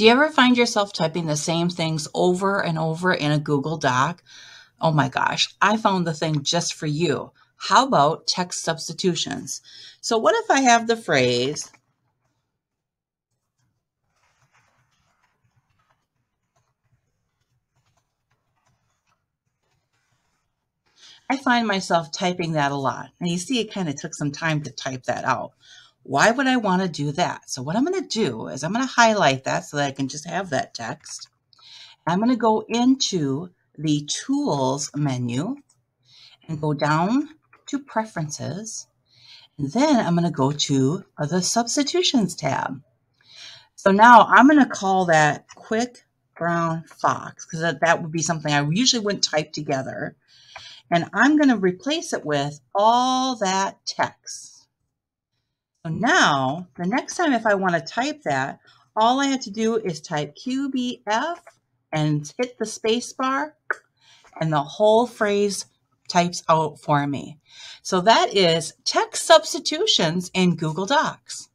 Do you ever find yourself typing the same things over and over in a Google Doc? Oh my gosh, I found the thing just for you. How about text substitutions? So, what if I have the phrase, I find myself typing that a lot. And you see, it kind of took some time to type that out. Why would I want to do that? So what I'm going to do is I'm going to highlight that so that I can just have that text. I'm going to go into the Tools menu and go down to Preferences. And then I'm going to go to the Substitutions tab. So now I'm going to call that Quick Brown Fox because that, that would be something I usually wouldn't type together. And I'm going to replace it with all that text. So now, the next time if I want to type that, all I have to do is type QBF and hit the space bar, and the whole phrase types out for me. So that is text substitutions in Google Docs.